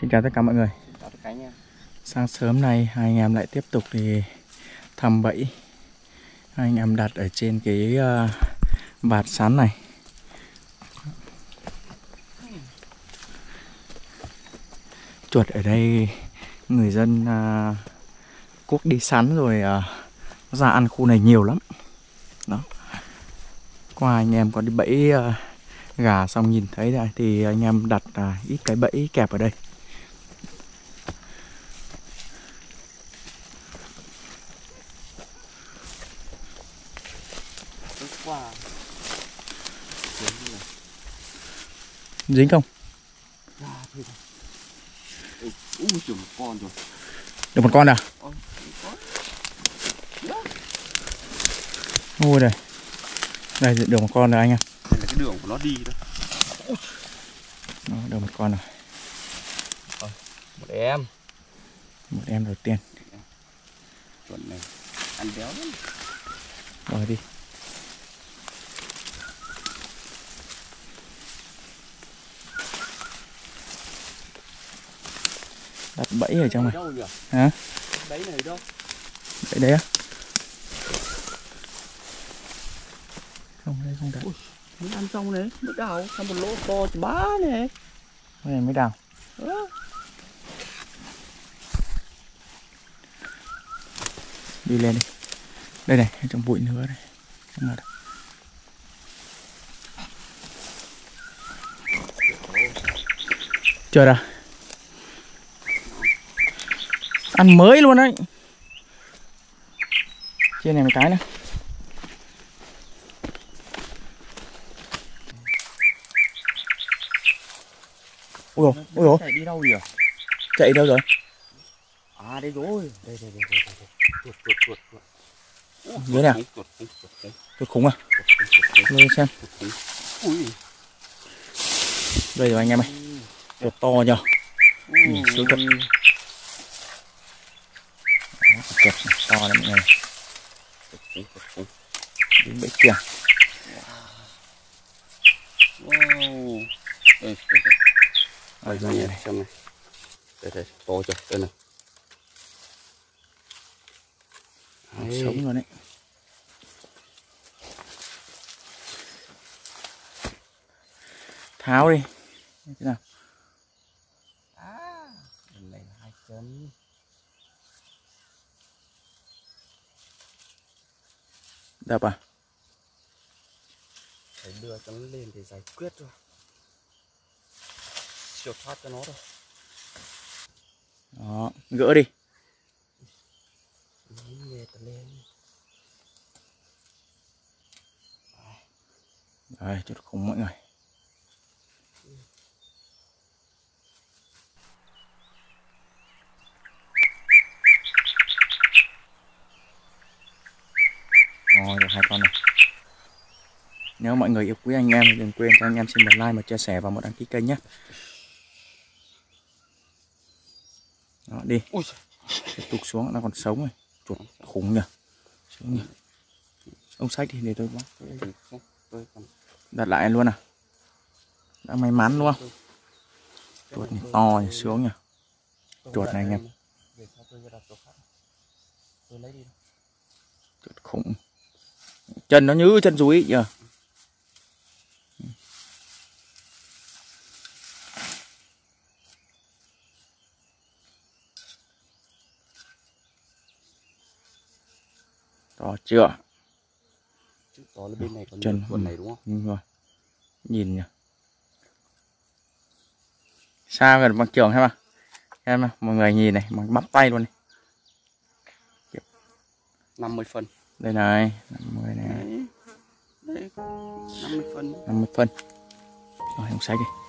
Xin chào tất cả mọi người. Chào tất cả nha. Sáng sớm nay hai anh em lại tiếp tục thì thăm bẫy. Hai anh em đặt ở trên cái uh, bạt sắn này. Chuột ở đây người dân uh, cuốc đi sắn rồi uh, ra ăn khu này nhiều lắm. Đó. Qua anh em có đi bẫy uh, gà xong nhìn thấy đây thì anh em đặt uh, ít cái bẫy kẹp ở đây Quá. dính không. Ui, chừng một con rồi. được một con à Ôi, ui đây đây được một con rồi anh em Đây là cái đường của nó đi đó. Đó, được một con rồi Một em. một em đầu tiên Chuẩn này. Ăn béo lắm. rồi đi đặt bẫy ở trong này. Hả? Đấy này đâu? bẫy đấy á. Không đây không đặt. Mới ăn xong này, mới đào xong một lỗ to chả bá này. này mới đào. Đó. đi lên đi. Đây này trong bụi nữa đây không là chưa ra ăn mới luôn đấy trên này một cái nữa ui dồi, ui dồi, Chạy đi đâu nhỉ? chạy đâu rồi À đây rồi. Đây đây đây đây. đây. Chuột chuột chuột chuột. Dưới nào? chuột khủng, chuột chuột à chuột lên xem chuột đây rồi anh em ơi chuột to nhờ Nhìn xuống thật. Ui. Đó, chuột này, to đấy mọi người đến bẫy kiềng Wow. Đây, đây, đây. Rồi, Đây, rồi, đây. Đây, to chưa? Đây này. Đấy. sống luôn đấy tháo đi thế nào À, này là hai chân. Đập à Phải đưa cho nó lên để giải quyết rồi. Chưa thoát cho nó rồi. đó gỡ đi rồi chuột khủng mọi người rồi được hai con này nếu mọi người yêu quý anh em đừng quên cho anh em xin một like một chia sẻ và một đăng ký kênh nhé. Đó đi. Tiếp tục xuống nó còn sống rồi. Chuột khủng nhỉ. Sống nhỉ. Ông sách thì để tôi không, còn đặt lại luôn à? Đã may mắn luôn chuột này to nhỉ sướng nhỉ. Chuột này anh em. Chuột khủng chân nó như chân rúi nhờ to chưa đó là bên này còn Chân, quần này đúng không? Đúng rồi. Nhìn nhỉ. Sao gần bằng trường xem mà. Mà, mọi người nhìn này, bằng bắp tay luôn này. 50 phân. Đây này, 50 này, Đấy. Đấy. 50 phân. 50 phân. Rồi, không sách đi.